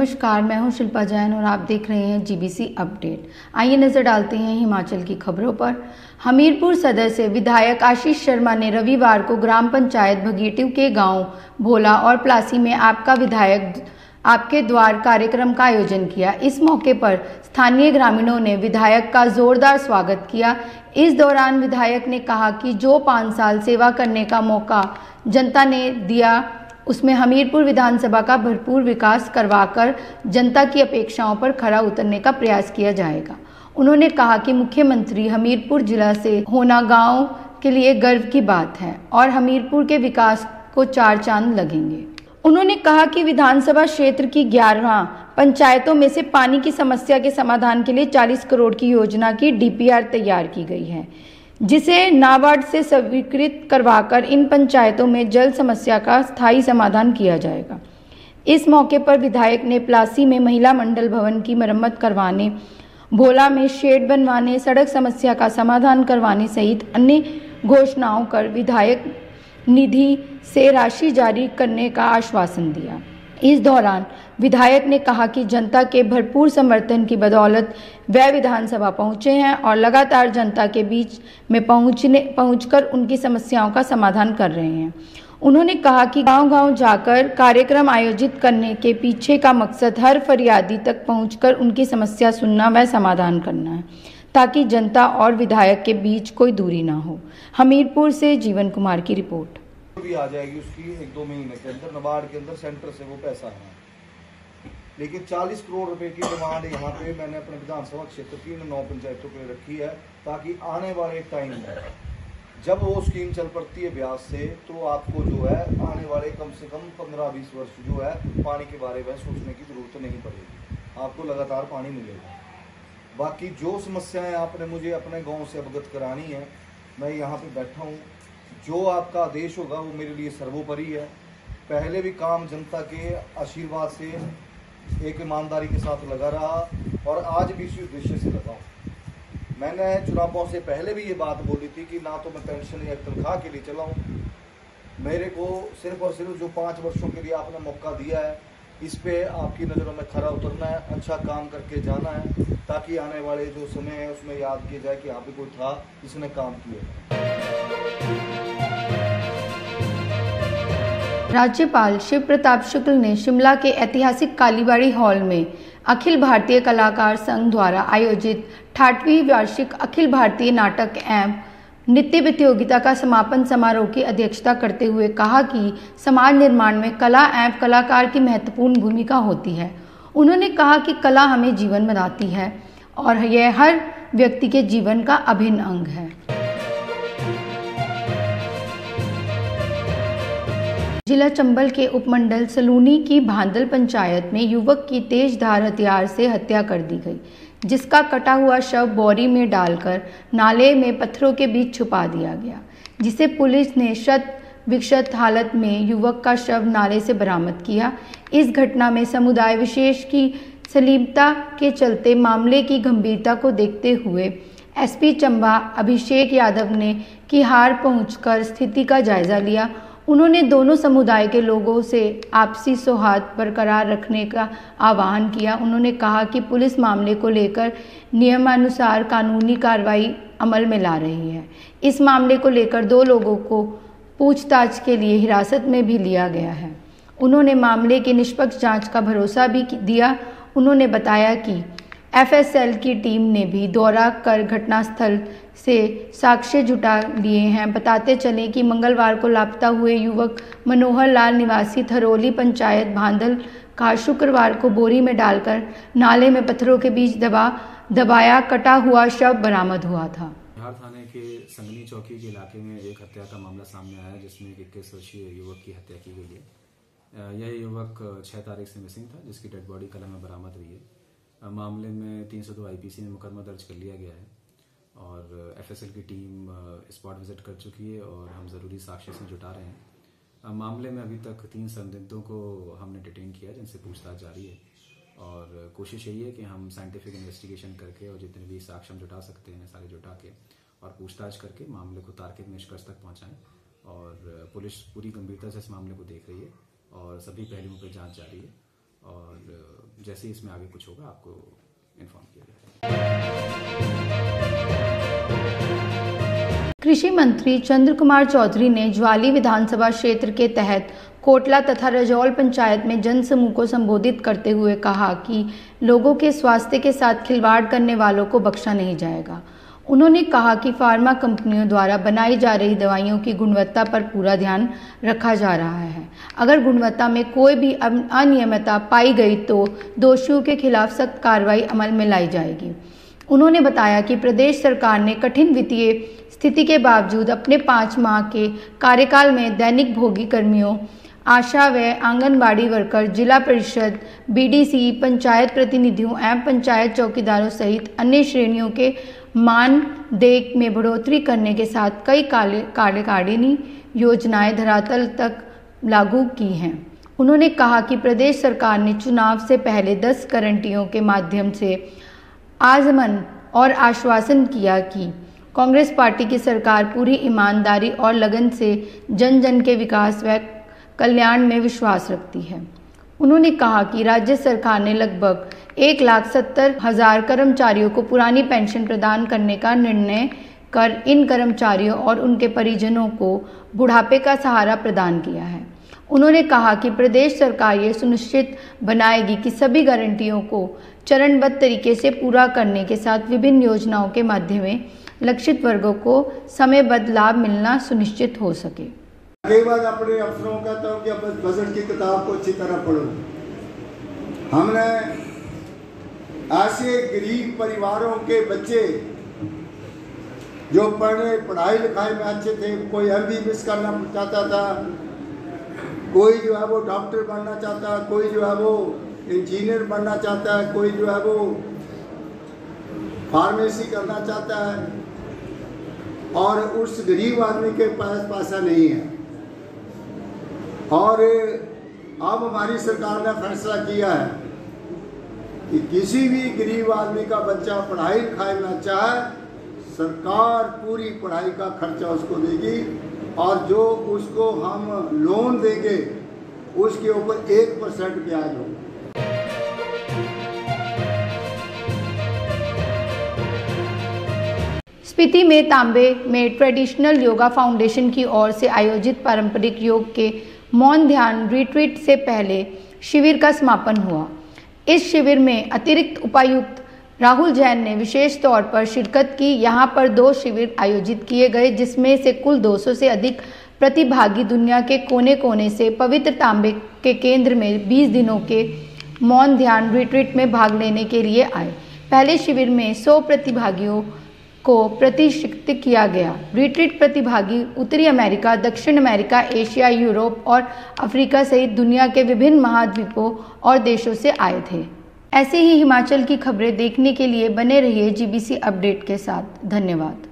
नमस्कार, मैं हूँ शिल्पा जैन और आप देख रहे हैं जीबीसी अपडेट आइए नज़र डालते हैं हिमाचल की खबरों पर। हमीरपुर सदर से विधायक आशीष शर्मा ने रविवार को ग्राम पंचायत भगीटिव के गाँव भोला और प्लासी में आपका विधायक आपके द्वार कार्यक्रम का आयोजन किया। इस मौके पर स्थानीय ग्रामीणों ने विधायक का जोरदार स्वागत किया। इस दौरान विधायक ने कहा कि जो पाँच साल सेवा करने का मौका जनता ने दिया उसमें हमीरपुर विधानसभा का भरपूर विकास करवाकर जनता की अपेक्षाओं पर खरा उतरने का प्रयास किया जाएगा। उन्होंने कहा कि मुख्यमंत्री हमीरपुर जिला से होना गाँव के लिए गर्व की बात है और हमीरपुर के विकास को चार चाँद लगेंगे। उन्होंने कहा कि विधानसभा क्षेत्र की ग्यारह पंचायतों में से पानी की समस्या के समाधान के लिए 40 करोड़ की योजना की डीपीआर तैयार की गई है। जिसे नाबार्ड से स्वीकृत करवाकर इन पंचायतों में जल समस्या का स्थायी समाधान किया जाएगा। इस मौके पर विधायक ने प्लासी में महिला मंडल भवन की मरम्मत करवाने, भोला में शेड बनवाने, सड़क समस्या का समाधान करवाने सहित अन्य घोषणाओं कर विधायक निधि से राशि जारी करने का आश्वासन दिया। इस दौरान विधायक ने कहा कि जनता के भरपूर समर्थन की बदौलत वह विधानसभा पहुँचे हैं और लगातार जनता के बीच में पहुँचने, पहुंचकर उनकी समस्याओं का समाधान कर रहे हैं। उन्होंने कहा कि गांव-गांव जाकर कार्यक्रम आयोजित करने के पीछे का मकसद हर फरियादी तक पहुंचकर उनकी समस्या सुनना व समाधान करना है, ताकि जनता और विधायक के बीच कोई दूरी ना हो। हमीरपुर से जीवन कुमार की रिपोर्ट। भी आ जाएगी उसकी एक दो महीने के अंदर, नबार्ड के अंदर सेंटर से वो पैसा है। लेकिन 40 करोड़ रुपए की डिमांड यहाँ पे मैंने अपने विधानसभा क्षेत्र की नौ पंचायतों के रखी है ताकि आने वाले टाइम में जब वो स्कीम चल पड़ती है ब्याज से तो आपको जो है आने वाले कम से कम पंद्रह बीस वर्ष जो है पानी के बारे में सोचने की ज़रूरत नहीं पड़ेगी। आपको लगातार पानी मिलेगा। बाकी जो समस्याएँ आपने मुझे अपने गाँव से अवगत करानी है, मैं यहाँ पे बैठा हूँ। जो आपका आदेश होगा वो मेरे लिए सर्वोपरि है। पहले भी काम जनता के आशीर्वाद से, एक ईमानदारी के साथ लगा रहा और आज भी इसी उद्देश्य से लगा हूँ। मैंने चुनावों से पहले भी ये बात बोली थी कि ना तो मैं पेंशन या तनख्वाह के लिए चला हूँ। मेरे को सिर्फ़ और सिर्फ़ जो पाँच वर्षों के लिए आपने मौका दिया है, इस पे आपकी नज़रों में खरा उतरना है अच्छा काम करके जाना है, ताकि आने वाले जो समय है उसमें याद किया जाए कि यहाँ पे कोई था जिसने काम किया। राज्यपाल शिव प्रताप शुक्ल ने शिमला के ऐतिहासिक कालीबाड़ी हॉल में अखिल भारतीय कलाकार संघ द्वारा आयोजित ठाठवीं वार्षिक अखिल भारतीय नाटक एवं नृत्य प्रतियोगिता का समापन समारोह की अध्यक्षता करते हुए कहा कि समाज निर्माण में कला एवं कलाकार की महत्वपूर्ण भूमिका होती है। उन्होंने कहा कि कला हमें जीवन बनाती है और यह हर व्यक्ति के जीवन का अभिन्न अंग है। जिला चंबल के उपमंडल सलूनी की भांदल पंचायत में युवक की तेज धार हथियार से हत्या कर दी गई, जिसका कटा हुआ शव बोरी में डालकर नाले में पत्थरों के बीच छुपा दिया गया, जिसे पुलिस ने शत विक्षत हालत में युवक का शव नाले से बरामद किया। इस घटना में समुदाय विशेष की सलीमता के चलते मामले की गंभीरता को देखते हुए एसपी चंबा अभिषेक यादव ने की हार पहुंचकर स्थिति का जायजा लिया उन्होंने दोनों समुदाय के लोगों से आपसी सौहार्द बरकरार रखने का आह्वान किया। उन्होंने कहा कि पुलिस मामले को लेकर नियमानुसार कानूनी कार्रवाई अमल में ला रही है। इस मामले को लेकर दो लोगों को पूछताछ के लिए हिरासत में भी लिया गया है। उन्होंने मामले की निष्पक्ष जाँच का भरोसा भी दिया। उन्होंने बताया कि एफएसएल की टीम ने भी दौरा कर घटनास्थल से साक्ष्य जुटा लिए हैं। बताते चले कि मंगलवार को लापता हुए युवक मनोहर लाल निवासी थरोली पंचायत भांदल का शुक्रवार को बोरी में डालकर नाले में पत्थरों के बीच दबा, दबाया, कटा हुआ शव बरामद हुआ था। बिहार थाने के संगनी चौकी के इलाके में एक हत्या का मामला सामने आया, जिसमें एक इक्कीस वर्षीय युवक की हत्या की गई है। यह युवक छह तारीख से मिसिंग था, जिसकी डेड बॉडी कल में बरामद हुई है। मामले में 302 आईपीसी में मुकदमा दर्ज कर लिया गया है। और एफएसएल की टीम स्पॉट विज़िट कर चुकी है और हम ज़रूरी साक्ष्य से जुटा रहे हैं। मामले में अभी तक तीन संदिग्धों को हमने डिटेन किया जिनसे पूछताछ जारी है। और कोशिश यही है कि हम साइंटिफिक इन्वेस्टिगेशन करके और जितने भी साक्ष्य हम जुटा सकते हैं, सारे जुटा के और पूछताछ करके मामले को तार्किक निष्कर्ष तक पहुंचाएँ। और पुलिस पूरी गंभीरता से इस मामले को देख रही है और सभी पहलुओं पर जाँच जारी है। और जैसे ही इसमें आगे कुछ होगा, आपको इन्फॉर्म किया कृषि मंत्री चंद्र कुमार चौधरी ने ज्वाली विधानसभा क्षेत्र के तहत कोटला तथा रजौल पंचायत में जनसमूह को संबोधित करते हुए कहा कि लोगों के स्वास्थ्य के साथ खिलवाड़ करने वालों को बख्शा नहीं जाएगा। उन्होंने कहा कि फार्मा कंपनियों द्वारा बनाई जा रही दवाइयों की गुणवत्ता पर पूरा ध्यान रखा जा रहा है। अगर गुणवत्ता में कोई भी अनियमितता पाई गई तो दोषियों के खिलाफ सख्त कार्रवाई अमल में लाई जाएगी। उन्होंने बताया कि प्रदेश सरकार ने कठिन वित्तीय स्थिति के बावजूद अपने पाँच माह के कार्यकाल में दैनिक भोगी कर्मियों आशा व आंगनबाड़ी वर्कर, जिला परिषद, बीडीसी, पंचायत प्रतिनिधियों एवं पंचायत चौकीदारों सहित अन्य श्रेणियों के मान देख में बढ़ोतरी करने के साथ कई कार्यकारिणी योजनाएँ धरातल तक लागू की हैं। उन्होंने कहा कि प्रदेश सरकार ने चुनाव से पहले 10 गारंटियों के माध्यम से आजमन और आश्वासन किया कि कांग्रेस पार्टी की सरकार पूरी ईमानदारी और लगन से जन जन के विकास व कल्याण में विश्वास रखती है। उन्होंने कहा कि राज्य सरकार ने लगभग एक लाख सत्तर हज़ार कर्मचारियों को पुरानी पेंशन प्रदान करने का निर्णय कर इन कर्मचारियों और उनके परिजनों को बुढ़ापे का सहारा प्रदान किया है। उन्होंने कहा कि प्रदेश सरकार ये सुनिश्चित बनाएगी कि सभी गारंटियों को चरणबद्ध तरीके से पूरा करने के साथ विभिन्न योजनाओं के माध्यम लक्षित वर्गों को समयबद्ध लाभ मिलना सुनिश्चित हो सके। कई बार अपने अफसरों का तो कि बजट की किताब को अच्छी तरह पढ़ो। हमने ऐसे गरीब परिवारों के बच्चे जो पढ़े, पढ़ाई लिखाई में अच्छे थे, कोई एम बी मिस करना चाहता था, कोई जो है वो डॉक्टर बनना चाहता है कोई जो है वो इंजीनियर बनना चाहता है कोई जो है वो फार्मेसी करना चाहता है, और उस गरीब आदमी के पास पैसा नहीं है। और अब हमारी सरकार ने फैसला किया है कि किसी भी गरीब आदमी का बच्चा पढ़ाई लिखाई में अच्छा है सरकार पूरी पढ़ाई का खर्चा उसको देगी और जो उसको हम लोन देंगे, उसके ऊपर एक परसेंट ब्याज होगा। स्पीति में तांबे में ट्रेडिशनल योगा फाउंडेशन की ओर से आयोजित पारंपरिक योग के मौन ध्यान रिट्रीट से पहले शिविर का समापन हुआ। इस शिविर में अतिरिक्त उपायुक्त राहुल जैन ने विशेष तौर पर शिरकत की। यहाँ पर दो शिविर आयोजित किए गए, जिसमें से कुल 200 से अधिक प्रतिभागी दुनिया के कोने कोने से पवित्र तांबे के केंद्र में 20 दिनों के मौन ध्यान रिट्रीट में भाग लेने के लिए आए। पहले शिविर में 100 प्रतिभागियों को प्रतिष्ठित किया गया। रिट्रीट प्रतिभागी उत्तरी अमेरिका, दक्षिण अमेरिका, एशिया, यूरोप और अफ्रीका सहित दुनिया के विभिन्न महाद्वीपों और देशों से आए थे। ऐसे ही हिमाचल की खबरें देखने के लिए बने रहिए जीबीसी अपडेट के साथ। धन्यवाद।